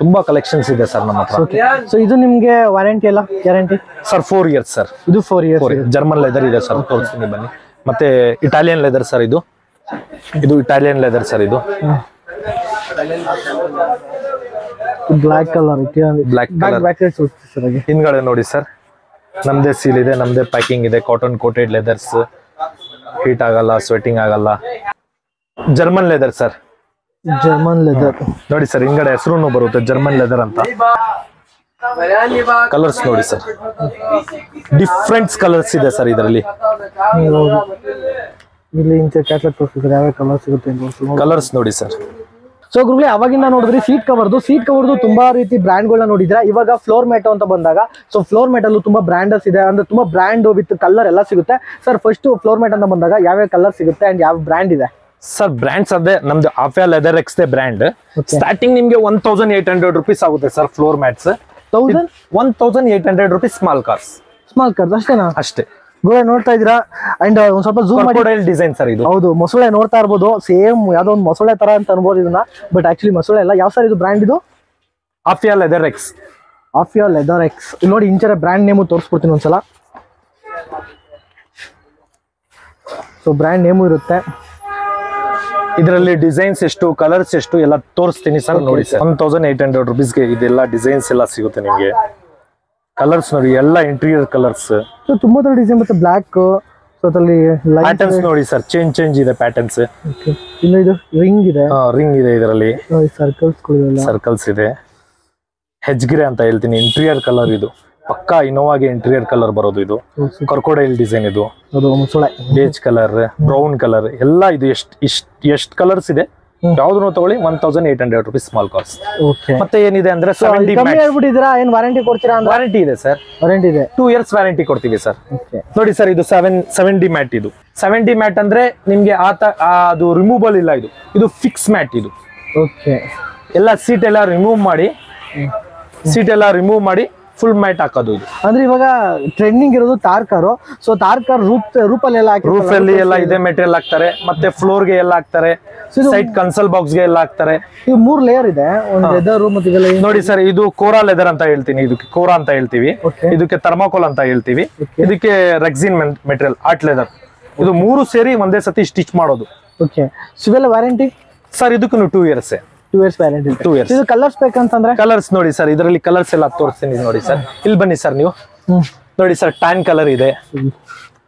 ತುಂಬಾ ಕಲೆಕ್ಷನ್ಸ್ ಇದೆ ಸರ್ ನಮ್ಮ ಹತ್ರ. ಸೊ ಇದು ನಿಮ್ಗೆ ವಾರಂಟಿ ಎಲ್ಲ guarantee sir four years sir ಇದು ಫೋರ್ ಇಯರ್ಸ್ ಜರ್ಮನ್ ಲೆದರ್ ಇದೆ. ಸರ್ ತೋರಿಸ್ತೀನಿ ಬನ್ನಿ. ಮತ್ತೆ ಇಟಾಲಿಯನ್ ಲೆದರ್ ಸರ್ ಇದು. ಇದು ಇಟಾಲಿಯನ್ ಲೆದರ್ ಸರ್ ಇದು. ಬ್ಲಾಕ್ ಕಲರ್ ಬ್ಲಾಕ್ ಹಾಗೆ. ಹಿಂದ್ಗಡೆ ನೋಡಿ ಸರ್ ನಮ್ದೇ ಸೀಲ್ ಇದೆ ನಮ್ದೇ ಪ್ಯಾಕಿಂಗ್ ಇದೆ ಕಾಟನ್ ಕೋಟೆಡ್ ಲೆದರ್ಸ್ ಹೀಟ್ ಆಗಲ್ಲ ಸ್ವೆಟಿಂಗ್ ಆಗಲ್ಲ. German leather sir German leather ನೋಡಿ ಸರ್ ಹಿಂಗಡೆ ಹೆಸರು ಬರುತ್ತೆ ಜರ್ಮನ್ ಲೆದರ್ ಅಂತ. ಕಲರ್ಸ್ ನೋಡಿ ಸರ್. ಡಿಫ್ರೆಂಟ್ಸ್ ಕಲರ್ಸ್ ಇದೆ ಸರ್ ಇದರಲ್ಲಿ. ಇಲ್ಲಿ ಇಂಚೆ ಕ್ಯಾಟ್ಲಾಗ್ ತೋರಿಸಿದ್ರೆ ಯಾವ ಕಲರ್ ಸಿಗುತ್ತೆ ಕಲರ್ಸ್ ನೋಡಿ ಸರ್. ಸೊ ಗುರುಗಳೇ ಅವಾಗಿಂದ ನೋಡಿದ್ರಿ ಸೀಟ್ ಕವರ್ದು ಸೀಟ್ ಕವರ್ದು ತುಂಬಾ ರೀತಿ ಬ್ರ್ಯಾಂಡ್ಗಳನ್ನ ನೋಡಿದ್ರೆ ಇವಾಗ ಫ್ಲೋರ್ ಮ್ಯಾಟ್ ಅಂತ ಬಂದಾಗ ಸೊ ಫ್ಲೋರ್ ಮ್ಯಾಟ್ ಅಲ್ಲೂ ತುಂಬಾ ಬ್ರ್ಯಾಂಡಸ್ ಇದೆ ಅಂದ್ರೆ ತುಂಬಾ ಬ್ರ್ಯಾಂಡ್ ವಿತ್ ಕಲರ್ ಎಲ್ಲ ಸಿಗುತ್ತೆ. ಸರ್ ಫಸ್ಟ್ ಫ್ಲೋರ್ ಮ್ಯಾಟ್ ಅಂತ ಬಂದಾಗ ಯಾವ್ಯಾವ ಕಲರ್ ಸಿಗುತ್ತೆ ಅಂಡ್ ಯಾವ ಬ್ರ್ಯಾಂಡ್ ಇದೆ? ಸರ್ ಬ್ರ್ಯಾಂಡ್ಸ್ ಅದೇ ನಮ್ದು ಆಫಿಯಾ ಲೆದರ್ ಎಕ್ಸ್ ಬ್ರ್ಯಾಂಡ್ ಸ್ಟಾರ್ಟಿಂಗ್ ನಿಮ್ಗೆ one thousand eight hundred rupees ಆಗುತ್ತೆ sir floor mats thousand one thousand eight hundred rupees small cars small cars ಅಷ್ಟೇನಾ? ಅಷ್ಟೇ. ಗುರುಗಳೇ ನೋಡ್ತಾ ಇದೀರಾ ಅಂಡ್ ಒಂದ್ ಸ್ವಲ್ಪ ಝೂಮ್ ಮಾಡಿ. ಡಿಸೈನ್ ಸರ್ ಇದು. ಹೌದು ಮೊಸಳೆ ನೋಡ್ತಾ ಇರ್ಬೋದು. ಸೇಮ್ ಯಾವ್ದೋ ಒಂದು ಮೊಸಳೆ ತರ ಅಂತ ಅನ್ಬೋದು ಇದನ್ನ. ಬಟ್ ಆಕ್ಚುಲಿ ಮೊಸಳೆ ಅಲ್ಲ. ಯಾವ ಸರ್ ಇದು ಬ್ರ್ಯಾಂಡ್ ಇದು? ಆಫಿಯಾ ಲೆದರ್ ಎಕ್ಸ್ ಆಫಿಯಾ ಲೆದರ್ ಎಕ್ಸ್ ನೋಡಿ ಇಂಚರ ಬ್ರ್ಯಾಂಡ್ ನೇಮು ತೋರಿಸ್ಬಿಡ್ತೀನಿ ಒಂದ್ಸಲ. ಸೊ ಬ್ರ್ಯಾಂಡ್ ನೇಮು ಇರುತ್ತೆ. ಇದರಲ್ಲಿ ಡಿಸೈನ್ಸ್ ಎಷ್ಟು ಕಲರ್ಸ್ ಎಷ್ಟು ಎಲ್ಲ ತೋರಿಸ್ತೀನಿ ಸರ್ ನೋಡಿ sir. One thousand eight hundred ರುಪೀಸ್ಗೆ ಇದೆಲ್ಲ ಡಿಸೈನ್ಸ್ ಎಲ್ಲ ಸಿಗುತ್ತೆ ನಿಮಗೆ. ಕಲರ್ಸ್ ನೋಡಿ ಎಲ್ಲ ಇಂಟೀರಿಯರ್ ಕಲರ್ಸ್ ತುಂಬಾ ತರ ಡಿಸೈನ್ ಮತ್ತೆ ಬ್ಲಾಕ್ ಪ್ಯಾಟರ್ನ್ಸ್ ನೋಡಿ ಸರ್ ಚೇಂಜ್ ಚೇಂಜ್ ಇದೆ ಪ್ಯಾಟರ್ನ್ಸ್ ಇನ್ನು ಇದು ರಿಂಗ್ ಇದೆ. ರಿಂಗ್ ಇದೆ ಇದರಲ್ಲಿ. ಸರ್ಕಲ್ಸ್ ಸರ್ಕಲ್ಸ್ ಇದೆ. ಹೆಜ್ಗಿರೆ ಅಂತ ಹೇಳ್ತೀನಿ ಇಂಟೀರಿಯರ್ ಕಲರ್ ಇದು. ಪಕ್ಕಾ ಇನೋವಾಗೆ ಇಂಟೀರಿಯರ್ ಕಲರ್ ಬರೋದು ಇದು. ಕರ್ಕೊಡೈಲ್ ಡಿಸೈನ್ ಇದು. ಬೇಜ್ ಕಲರ್ ಬ್ರೌನ್ ಕಲರ್ ಎಲ್ಲ ಇದು ಎಷ್ಟು ಎಷ್ಟು ಎಷ್ಟ್ ಕಲರ್ಸ್ ಇದೆ. ಯಾವ್ದನ್ನು ತಗೊಳ್ಳಿ one thousand eight hundred rupees small cost ಮತ್ತೆ ಏನಿದೆ ಅಂದ್ರೆ ಹೇಳ್ಬಿಟ್ಟಿದ್ದೀರಾ ಏನ್ ವಾರಂಟಿ ಕೊಡ್ತೀರಾ ವಾರಂಟಿ ಇದೆ ಸರ್ ವಾರಂಟಿ ಇದೆ. ಟೂ ಇಯರ್ಸ್ ವ್ಯಾರಂಟಿ ಕೊಡ್ತೀವಿ ಸರ್ ನೋಡಿ ಸರ್ ಇದು ಸೆವೆನ್ ಸೆವೆನ್ ಡಿ ಮ್ಯಾಟ್ ಇದು. ಸೆವೆನ್ ಡಿ ಮ್ಯಾಟ್ ಅಂದ್ರೆ ನಿಮ್ಗೆ ಆತ ಆ, ಅದು ರಿಮೂವಲ್ ಇಲ್ಲ ಇದು. ಇದು ಫಿಕ್ಸ್ ಮ್ಯಾಟ್ ಇದು. ಓಕೆ ಎಲ್ಲ ಸೀಟ್ ಎಲ್ಲ ರಿಮೂವ್ ಮಾಡಿ ಸೀಟ್ ಎಲ್ಲ ರಿಮೂವ್ ಮಾಡಿ ಫುಲ್ ಮ್ಯಾಟ್ ಹಾಕೋದು. ಇದು ಅಂದ್ರೆ ಇವಾಗ ಟ್ರೆಂಡಿಂಗ್ ಇರೋದು Thar car so Thar car roof ರೂಪಲ್ಲಿ ಎಲ್ಲ ರೂಫ್ ಅಲ್ಲಿ ಎಲ್ಲ ಇದೇ ಮೆಟೀರಿಯಲ್ ಹಾಕ್ತಾರೆ ಮತ್ತೆ ಫ್ಲೋರ್ಗೆ ಎಲ್ಲ ಹಾಕ್ತಾರೆ ಸೈಡ್ ಕನ್ಸಲ್ ಬಾಕ್ಸ್ಗೆ ಎಲ್ಲ ಹಾಕ್ತಾರೆ. ಇದು ಮೂರ್ ಲೇಯರ್ ಇದೆ ಒಂದು ಲೆದರ್ ಮತ್ತೆ ಇದೆಲ್ಲ ನೋಡಿ ಸರ್ ಇದು ಕೋರಾ ಲೆದರ್ ಅಂತ ಹೇಳ್ತೀನಿ ಇದಕ್ಕೆ ಕೋರಾ ಅಂತ ಹೇಳ್ತೀವಿ. ಇದಕ್ಕೆ ಥರ್ಮಾಕೋಲ್ ಅಂತ ಹೇಳ್ತೀವಿ. ಇದಕ್ಕೆ ರೆಕ್ಸಿನ್ ಮೆಟೀರಿಯಲ್ ಆರ್ಟ್ ಲೆದರ್ ಇದು ಮೂರು ಸೇರಿ ಒಂದೇ ಸತಿ ಸ್ಟಿಚ್ ಮಾಡೋದು. ಓಕೆ ಸಿವೆಲ್ಲ ವಾರಂಟಿ ಸರ್ ಇದಕ್ಕೂ two years two years warranty two years. ಇದು ಕಲರ್ಸ್ ಬೇಕಂತಂದ್ರೆ? ಕಲರ್ಸ್ ನೋಡಿ ಸರ್ ಇದರಲ್ಲಿ ಕಲರ್ಸ್ ಎಲ್ಲ ತೋರಿಸ್ತೀನಿ ನೋಡಿ ಸರ್ ಇಲ್ಲಿ ಬನ್ನಿ ಸರ್ ನೀವು. ನೋಡಿ ಸರ್ ಟ್ಯಾನ್ ಕಲರ್ ಇದೆ.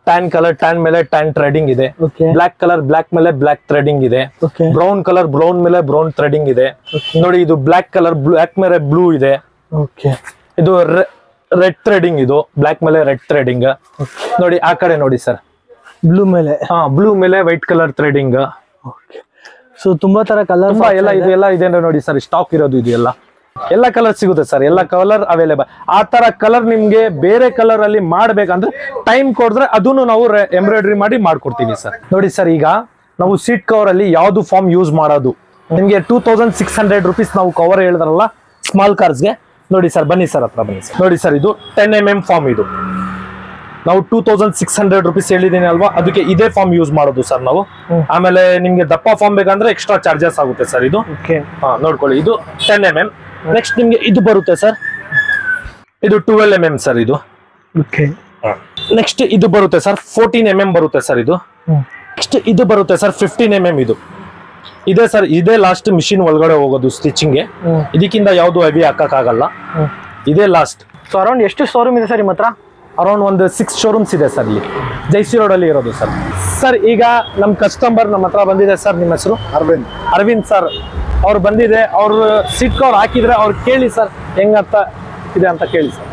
ಟ್ಯಾನ್ ಕಲರ್ ಟ್ಯಾನ್ ಮೇಲೆ ಟ್ಯಾನ್ ಥ್ರೆಡಿಂಗ್ ಇದೆ. ಓಕೆ ಬ್ಲಾಕ್ ಕಲರ್ ಬ್ಲಾಕ್ ಮೇಲೆ ಬ್ಲಾಕ್ ಥ್ರೆಡಿಂಗ್ ಇದೆ. ಬ್ರೌನ್ ಕಲರ್ ಬ್ರೌನ್ ಮೇಲೆ ಬ್ರೌನ್ ಥ್ರೆಡಿಂಗ್ ಇದೆ. ನೋಡಿ ಇದು ಬ್ಲಾಕ್ ಕಲರ್ ಬ್ಲಾಕ್ ಮೇಲೆ ಬ್ಲೂ ಇದೆ. ಓಕೆ ಇದು ರೆಡ್ ಥ್ರೆಡಿಂಗ್ ಇದು. ಬ್ಲಾಕ್ ಮೇಲೆ ರೆಡ್ ಥ್ರೆಡಿಂಗ್ ನೋಡಿ ಆ ಕಡೆ ನೋಡಿ ಸರ್ ಬ್ಲೂ ಮೇಲೆ. ಹಾ ಬ್ಲೂ ಮೇಲೆ ವೈಟ್ ಕಲರ್ ಥ್ರೆಡಿಂಗ್ ಸೊ ತುಂಬಾ ತರ ಕಲರ್ ತುಂಬಾ ಎಲ್ಲ ಇದು. ಎಲ್ಲ ಇದೆ ಅಂದ್ರೆ ನೋಡಿ ಸರ್ ಸ್ಟಾಕ್ ಇರೋದು ಇದು ಎಲ್ಲ. ಎಲ್ಲ ಕಲರ್ ಸಿಗುತ್ತೆ ಸರ್ ಎಲ್ಲ ಕಲರ್ ಅವೈಲೇಬಲ್ ಆ ತರ ಕಲರ್ ನಿಮ್ಗೆ ಬೇರೆ ಕಲರ್ ಅಲ್ಲಿ ಮಾಡ್ಬೇಕಂದ್ರೆ ಟೈಮ್ ಕೊಡಿದ್ರೆ ಅದನ್ನು ನಾವು ಎಂಬ್ರಾಯ್ಡ್ರಿ ಮಾಡಿ ಮಾಡ್ಕೊಡ್ತೀವಿ ಸರ್. ನೋಡಿ ಸರ್ ಈಗ ನಾವು ಸೀಟ್ ಕವರ್ ಅಲ್ಲಿ ಯಾವ್ದು ಫಾರ್ಮ್ ಯೂಸ್ ಮಾಡೋದು. ನಿಮ್ಗೆ two thousand six hundred rupees ನಾವು ಕವರ್ ಹೇಳಿದ್ರಲ್ಲ ಸ್ಮಾಲ್ ಕಾರ್ಸ್ಗೆ ನೋಡಿ ಸರ್ ಬನ್ನಿ ಸರ್ ಹತ್ರ ಬನ್ನಿ ಸರ್. ನೋಡಿ ಸರ್ ಇದು ಟೆನ್ ಎಂ ಎಂ ಫಾರ್ಮ್ ಇದು. ನಾವು two thousand six hundred rupees ಹೇಳಿದೀನಿ ಅಲ್ವಾ? ಅದಕ್ಕೆ ಇದೇ ಫಾರ್ಮ್ ಯೂಸ್ ಮಾಡೋದು ಸರ್ ನಾವು. ಆಮೇಲೆ ನಿಮ್ಗೆ ದಪ್ಪ ಫಾರ್ಮ್ ಬೇಕಂದ್ರೆ ಎಕ್ಸ್ಟ್ರಾ ಚಾರ್ಜಸ್ ಆಗುತ್ತೆ ಸರ್ ಇದು. ಓಕೆ. ಹಾ ನೋಡ್ಕೊಳ್ಳಿ. ಇದು ಟೆನ್ ಎಂ ಎಂ ನೆಕ್ಸ್ಟ್ ನಿಮ್ಗೆ ಇದು ಬರುತ್ತೆ ಸರ್. ಇದು ಟ್ವೆಲ್ ಎಂ ಎಂ ಸರ್ ಇದು. ನೆಕ್ಸ್ಟ್ ಇದು ಬರುತ್ತೆ ಸರ್. ಫೋರ್ಟೀನ್ ಎಂ ಎಂ ಬರುತ್ತೆ ಸರ್ ಇದು. ನೆಕ್ಸ್ಟ್ ಇದು ಬರುತ್ತೆ ಸರ್ ಫಿಫ್ಟೀನ್ ಎಂ ಎಂ ಇದು. ಇದೆ ಸರ್ ಇದೇ ಲಾಸ್ಟ್ ಮಿಷಿನ್ ಒಳಗಡೆ ಹೋಗೋದು ಸ್ಟಿಚಿಂಗ್ಗೆ ಇದಕ್ಕಿಂತ ಯಾವುದು ಹೆವಿ ಹಾಕಕ್ಕಾಗಲ್ಲ. ಇದೇ ಲಾಸ್ಟ್ ಸೊ ಅರೌಂಡ್ ಎಷ್ಟು ಶೋರೂಮ್ ಇದೆ ಸರ್ ನಿಮ್ಮ ಹತ್ರ? ಅರೌಂಡ್ ಒಂದು ಸಿಕ್ಸ್ ಶೋರೂಮ್ಸ್ ಇದೆ ಸರ್ ಇಲ್ಲಿ. ಜೈಸಿ ರೋಡ್ ಅಲ್ಲಿ ಇರೋದು ಸರ್. ಸರ್ ಈಗ ನಮ್ಮ ಕಸ್ಟಮರ್ ನಮ್ಮ ಹತ್ರ ಬಂದಿದೆ ಸರ್ ನಿಮ್ಮ ಹೆಸರು? ಅರವಿಂದ್. ಅರವಿಂದ್ ಸರ್. ಅವ್ರು ಬಂದಿದೆ ಅವರು ಸೀಟ್ ಕವರ್ ಹಾಕಿದ್ರೆ ಅವ್ರು ಕೇಳಿ ಸರ್ ಹೆಂಗಂತ ಇದೆ ಅಂತ ಕೇಳಿ ಸರ್.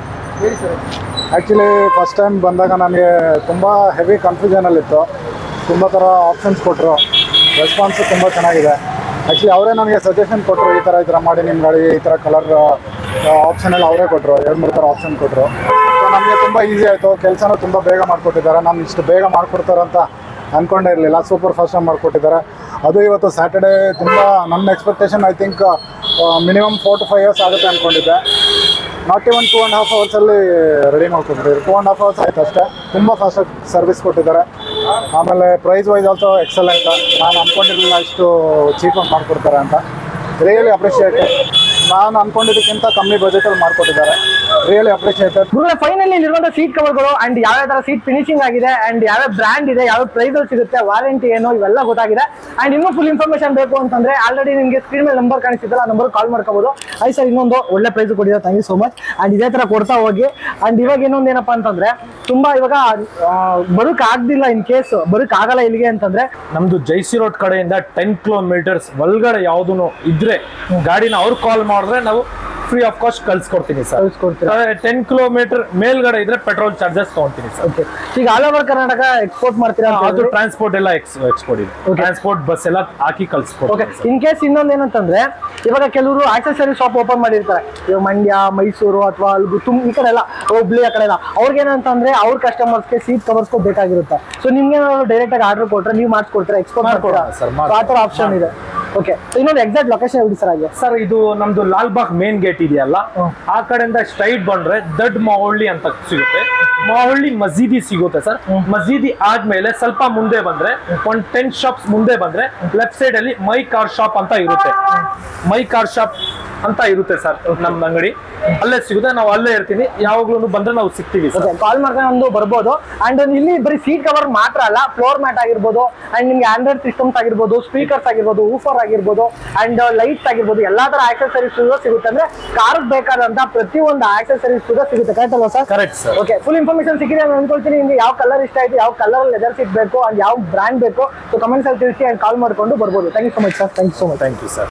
ಆ್ಯಕ್ಚುಲಿ ಫಸ್ಟ್ ಟೈಮ್ ಬಂದಾಗ ನನಗೆ ತುಂಬ ಹೆವಿ ಕನ್ಫ್ಯೂಷನಲ್ಲಿತ್ತು ತುಂಬ ಥರ ಆಪ್ಷನ್ಸ್ ಕೊಟ್ಟರು ರೆಸ್ಪಾನ್ಸು ತುಂಬ ಚೆನ್ನಾಗಿದೆ. ಆ್ಯಕ್ಚುಲಿ ಅವರೇ ನನಗೆ ಸಜೆಷನ್ ಕೊಟ್ಟರು ಈ ಥರ ಈ ಥರ ಮಾಡಿ ನಿಮ್ಮ ಗಾಡಿ ಈ ಥರ ಕಲರ್ ಆಪ್ಷನಲ್ಲಿ ಅವರೇ ಕೊಟ್ಟರು ಎರಡು ಮೂರು ಥರ ಆಪ್ಷನ್ ಕೊಟ್ಟರು ನಮಗೆ ತುಂಬ ಈಸಿ ಆಯಿತು. ಕೆಲಸನೂ ತುಂಬ ಬೇಗ ಮಾಡಿಕೊಟ್ಟಿದ್ದಾರೆ. ನಾನು ಇಷ್ಟು ಬೇಗ ಮಾಡಿಕೊಡ್ತಾರಂತ ಅಂದ್ಕೊಂಡೇ ಇರಲಿಲ್ಲ. ಸೂಪರ್ ಫಾಸ್ಟಾಗಿ ಮಾಡಿಕೊಟ್ಟಿದ್ದಾರೆ. ಅದು ಇವತ್ತು ಸ್ಯಾಟರ್ಡೇ ತುಂಬ ನನ್ನ expectation I think minimum four to five years ಆಗುತ್ತೆ ಅಂದ್ಕೊಂಡಿದ್ದೆ not even two and half ಅವರ್ಸಲ್ಲಿ ready ಮಾಡ್ಕೊಟ್ಟಿದ್ದಾರೆ. ಟೂ ಆ್ಯಂಡ್ ಹಾಫ್ ಅವರ್ಸ್ ಆಯ್ತು ಅಷ್ಟೇ. ತುಂಬ ಫಾಸ್ಟಾಗಿ ಸರ್ವಿಸ್ ಕೊಟ್ಟಿದ್ದಾರೆ. ಆಮೇಲೆ ಪ್ರೈಸ್ ವೈಸ್ ಆಲ್ಸೋ ಎಕ್ಸಲೆಂಟ್ ನಾನು ಅಂದ್ಕೊಂಡಿರಲಿಲ್ಲ ಇಷ್ಟು ಚೀಪಾಗಿ ಮಾಡಿಕೊಡ್ತಾರೆ ಅಂತ. ರಿಯಲಿ ಅಪ್ರಿಷಿಯೇಟ್ ನಾನು ಅಂದ್ಕೊಂಡಿದ್ದಕ್ಕಿಂತ ಕಮ್ಮಿ ಬಜೆಟಲ್ಲಿ ಮಾಡಿಕೊಟ್ಟಿದ್ದಾರೆ. ರಿಯಲಿ ಅಪ್ರಿಷಿಯೇಟ್ ಗುರುಗಳೇ ಫೈನಲಿ ಇರುವಂತಹ ಸೀಟ್ ಕವರ್ಗಳು ಅಂಡ್ ಯಾವ ತರ ಸೀಟ್ ಫಿನಿಶಿಂಗ್ ಆಗಿದೆ ಅಂಡ್ ಯಾವ ಬ್ರ್ಯಾಂಡ್ ಇದೆ ಯಾವ ಪ್ರೈಸ್ ಸಿಗುತ್ತೆ ವಾರಂಟಿ ಏನು ಇವೆಲ್ಲ ಗೊತ್ತಾಗಿದೆ. ಅಂಡ್ ಇನ್ನೂ ಫುಲ್ ಇನ್ಫಾರ್ಮೇಶನ್ ಬೇಕು ಅಂತಂದ್ರೆ ಆಲ್ರೆಡಿ ನಿಮಗೆ ಸ್ಕ್ರೀನ್ ಮೇಲೆ ನಂಬರ್ ಕಾಣಿಸ್ತಿದ್ದಲ್ಲ ಆ ನಂಬರ್ ಕಾಲ್ ಮಾಡ್ಕೋಬಹುದು ಐ ಸರ್ ಇನ್ನೊಂದು ಒಳ್ಳೆ price ಕೊಡಿದ್ರೆ thank you so much and ಇದೇ ತರ ಕೊಡ್ತಾ ಹೋಗಿ. ಅಂಡ್ ಇವಾಗ ಇನ್ನೊಂದು ಏನಪ್ಪಾ ಅಂತಂದ್ರೆ ತುಂಬಾ ಇವಾಗ ಬರೋಕ್ ಆಗ್ದಿಲ್ಲ ಇನ್ ಕೇಸ್ ಬರೋಕ್ ಆಗಲ್ಲ ಇಲ್ಲಿಗೆ ಅಂತಂದ್ರೆ. ನಮ್ದು ಜೈಸಿ ರೋಡ್ ಕಡೆಯಿಂದ ಟೆನ್ ಕಿಲೋಮೀಟರ್ಸ್ ಒಳಗಡೆ ಯಾವ್ದು ಇದ್ರೆ ಗಾಡಿನ ಅವ್ರು ಕಾಲ್ ಮಾಡಿದ್ರೆ ನಾವು ಫ್ರೀ ಆಫ್ ಕಾಸ್ಟ್ ಕಳ್ಸ್ಕೊಡ್ತೀನಿ ಸರ್? ಟೆನ್ ಕಿಲೋಮೀಟರ್ ಮೇಲ್ಗಡೆ ಇದ್ರೆ ಪೆಟ್ರೋಲ್ ಚಾರ್ಜಸ್ ತಗೊಂತೀನಿ ಸರ್. ಓಕೆ ಈಗ ಆಲ್ ಓವರ್ ಕರ್ನಾಟಕ ಎಕ್ಸ್ಪೋರ್ಟ್ ಮಾಡ್ತೀರಾ ಅದು ಟ್ರಾನ್ಸ್ಪೋರ್ಟ್ ಎಲ್ಲ ಎಕ್ಸ್ಪೋರ್ಟ್ ಇದೆ ಟ್ರಾನ್ಸ್ಪೋರ್ಟ್ ಬಸ್ ಎಲ್ಲ ಹಾಕಿ ಓಕೆ ಕಳ್ಸ್ಕೊಡ್ತೀನಿ ಇನ್ ಕೇಸ್ ಇನ್ನೊಂದು ಏನಂತಂದ್ರೆ ಇವಾಗ ಕೆಲವರು ಆಕ್ಸೆಸರಿ ಶಾಪ್ ಓಪನ್ ಮಾಡಿರ್ತಾರೆ. ಇವಾಗ ಮಂಡ್ಯ ಮೈಸೂರು ಅಥವಾ ತುಂಬ ಈ ಕಡೆ ಎಲ್ಲ ಹುಬ್ಳಿ ಆ ಕಡೆ ಎಲ್ಲ. ಅವ್ರಿಗೆ ಏನಂತಂದ್ರೆ ಅವ್ರ ಕಸ್ಟಮರ್ಸ್ಗೆ ಸೀಟ್ ಕವರ್ಸ್ ಬೇಕಾಗಿರುತ್ತೆ. ಸೊ ನಿಮ್ಗೆ ಡೈರೆಕ್ಟ್ ಆಗಿ ಆರ್ಡರ್ ಕೊಟ್ರೆ ನೀವು ಮಾಡಿಸ್ಕೊಡ್ತೀರಾ ಎಕ್ಸ್ಪೋರ್ಟ್ ಮಾಡ್ಕೊಡ ಆ ಥರ ಆಪ್ಷನ್ ಇದೆ. ಓಕೆ ಇನ್ನೊಂದು ಎಕ್ಸಾಕ್ಟ್ ಲೊಕೇಶನ್ ಹೇಳಿ ಸರ್ ಹಾಗೆ. ಸರ್ ಇದು ನಮ್ದು ಲಾಲ್ಬಾಗ್ ಮೇನ್ ಗೇಟ್ ಇದೆಯಲ್ಲ? ಆ ಕಡೆಯಿಂದ ಸ್ಟ್ರೈಟ್ ಬಂದ್ರೆ ದೊಡ್ಡ ಮಾವಳ್ಳಿ ಅಂತ ಸಿಗುತ್ತೆ. ಮಾವಳ್ಳಿ ಮಸೀದಿ ಸಿಗುತ್ತೆ ಸರ್ ಮಸೀದಿ ಆದ್ಮೇಲೆ ಸ್ವಲ್ಪ ಮುಂದೆ ಬಂದ್ರೆ ಒಂದ್ ಟೆನ್ ಶಾಪ್ಸ್ ಮುಂದೆ ಬಂದ್ರೆ ಲೆಫ್ಟ್ ಸೈಡ್ ಅಲ್ಲಿ ಮೈ ಕಾರ್ ಶಾಪ್ ಅಂತ ಇರುತ್ತೆ. ಮೈ ಕಾರ್ ಶಾಪ್ ಅಂತ ಇರುತ್ತೆ ಸರ್ ನಮ್ಮ ಅಂಗಡಿ. ಅಲ್ಲೇ ಸಿಗುತ್ತೆ ನಾವು ಅಲ್ಲೇ ಇರ್ತೀನಿ ಯಾವಾಗ್ಲೂ ಬಂದ್ರೆ ನಾವು ಸಿಗ್ತೀವಿ ಕಾಲ್ ಮಾಡ್ಕೊಂಡು ಒಂದು ಬರ್ಬೋದು. ಅಂಡ್ ಇಲ್ಲಿ ಬರೀ ಸೀಟ್ ಕವರ್ ಮಾತ್ರ ಅಲ್ಲ ಫ್ಲೋರ್ ಮ್ಯಾಟ್ ಆಗಿರ್ಬೋದು ಅಂಡ್ ನಿಮ್ಗೆ ಆಂಡ್ರಾಯ್ಡ್ ಸಿಸ್ಟಮ್ಸ್ ಆಗಿರ್ಬೋದು ಸ್ಪೀಕರ್ಸ್ ಆಗಿರ್ಬೋದು ಊಫರ್ ಆಗಿರ್ಬೋದು ಅಂಡ್ ಲೈಟ್ಸ್ ಆಗಿರ್ಬೋದು ಎಲ್ಲಾ ತರ ಆಕ್ಸೆಸರೀಸ್ ಸಿಗುತ್ತೆ. ಅಂದ್ರೆ ಕಾರ್ ಬೇಕಾದಂತ ಪ್ರತಿಯೊಂದು ಆಕ್ಸೆಸರೀಸ್ ಕೂಡ ಸಿಗುತ್ತೆ. ಕರೆಕ್ಟ್ ಅಲ್ವಾ sir correct sir okay full information ಸಿಕ್ಕಿದೆ ನಾನು ಅನ್ಕೊಳ್ತೀನಿ. ನಿಮ್ಗೆ ಯಾವ ಕಲರ್ ಇಷ್ಟ ಆಯ್ತು ಯಾವ ಕಲರ್ ಲೆದರ್ ಸೀಟ್ ಬೇಕು ಅಂಡ್ ಯಾವ ಬ್ರ್ಯಾಂಡ್ ಬೇಕು ಸೊ ಕಮೆಂಟ್ಸ್ ಅಲ್ಲಿ ತಿಳಿಸಿ ಅಂಡ್ ಕಾಲ್ ಮಾಡ್ಕೊಂಡು ಬರ್ಬೋದು. Thank you so much sir thank you so much thank you sir